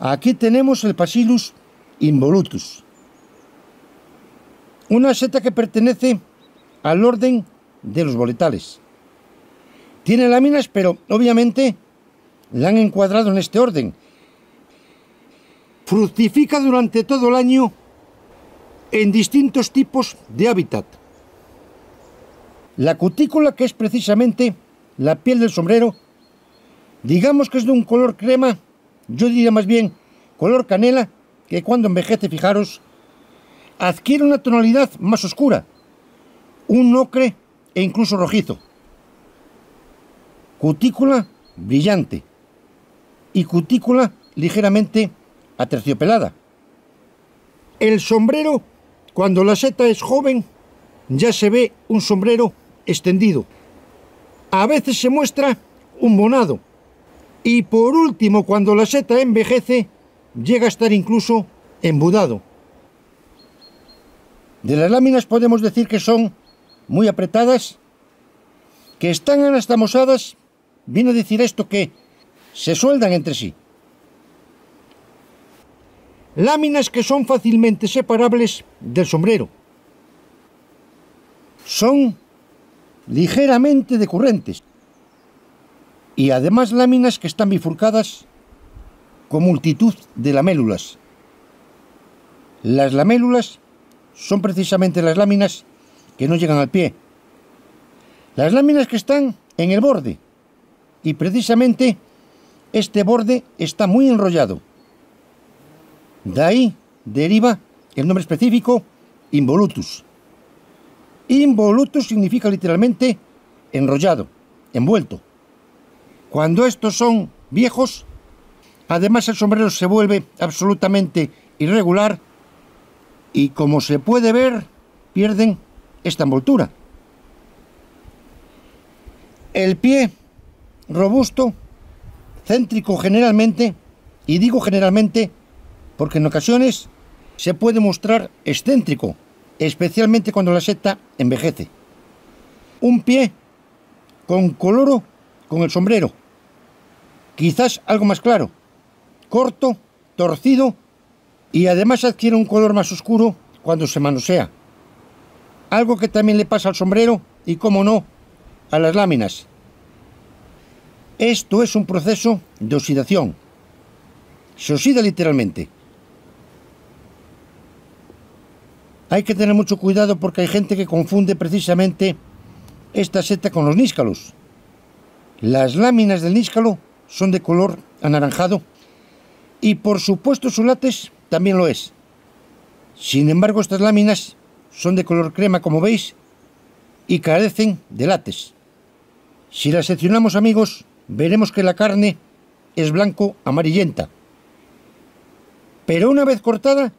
Aquí tenemos el Bacillus involutus, una seta que pertenece al orden de los boletales. Tiene láminas, pero obviamente la han encuadrado en este orden. Fructifica durante todo el año en distintos tipos de hábitat. La cutícula, que es precisamente la piel del sombrero, digamos que es de un color crema, yo diría más bien color canela, que cuando envejece, fijaros, adquiere una tonalidad más oscura, un ocre e incluso rojizo. Cutícula brillante y cutícula ligeramente aterciopelada. El sombrero, cuando la seta es joven, ya se ve un sombrero extendido. A veces se muestra un bonado. Y por último, cuando la seta envejece, llega a estar incluso embudado. De las láminas podemos decir que son muy apretadas, que están anastamosadas, viene a decir esto que se sueldan entre sí. Láminas que son fácilmente separables del sombrero. Son ligeramente decurrentes. Y además láminas que están bifurcadas con multitud de lamélulas. Las lamélulas son precisamente las láminas que no llegan al pie. Las láminas que están en el borde. Y precisamente este borde está muy enrollado. De ahí deriva el nombre específico involutus. Involutus significa literalmente enrollado, envuelto. Cuando estos son viejos, además el sombrero se vuelve absolutamente irregular y como se puede ver, pierden esta envoltura. El pie robusto, céntrico generalmente, y digo generalmente porque en ocasiones se puede mostrar excéntrico, especialmente cuando la seta envejece. Un pie con coloro con el sombrero, quizás algo más claro, corto, torcido y además adquiere un color más oscuro cuando se manosea. Algo que también le pasa al sombrero y, como no, a las láminas. Esto es un proceso de oxidación. Se oxida literalmente. Hay que tener mucho cuidado porque hay gente que confunde precisamente esta seta con los níscalos. Las láminas del níscalo son de color anaranjado y por supuesto su látex también lo es. Sin embargo, estas láminas son de color crema, como veis, y carecen de látex. Si las seccionamos, amigos, veremos que la carne es blanco amarillenta. Pero una vez cortada,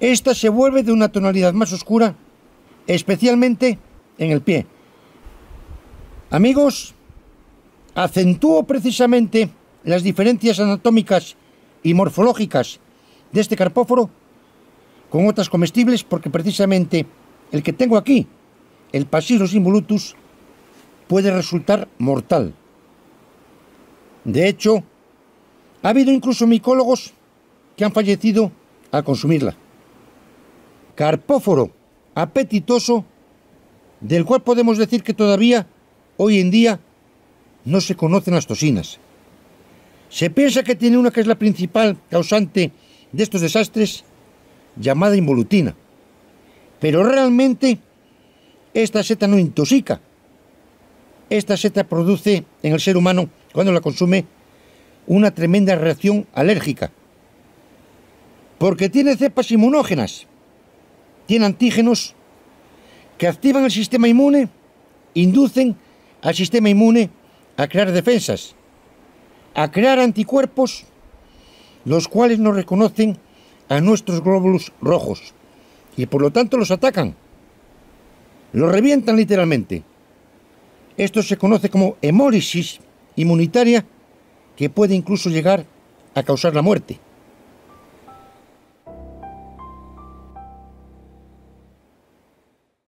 esta se vuelve de una tonalidad más oscura, especialmente en el pie. Amigos, acentúo precisamente las diferencias anatómicas y morfológicas de este carpóforo con otras comestibles porque precisamente el que tengo aquí, el Pasirus involutus, puede resultar mortal. De hecho, ha habido incluso micólogos que han fallecido al consumirla carpóforo apetitoso, del cual podemos decir que todavía, hoy en día, no se conocen las toxinas. Se piensa que tiene una que es la principal causante de estos desastres, llamada involutina. Pero realmente esta seta no intoxica. Esta seta produce en el ser humano, cuando la consume, una tremenda reacción alérgica. Porque tiene cepas inmunógenas tiene antígenos que activan el sistema inmune, inducen al sistema inmune a crear defensas, a crear anticuerpos, los cuales no reconocen a nuestros glóbulos rojos y por lo tanto los atacan, los revientan literalmente. Esto se conoce como hemólisis inmunitaria que puede incluso llegar a causar la muerte.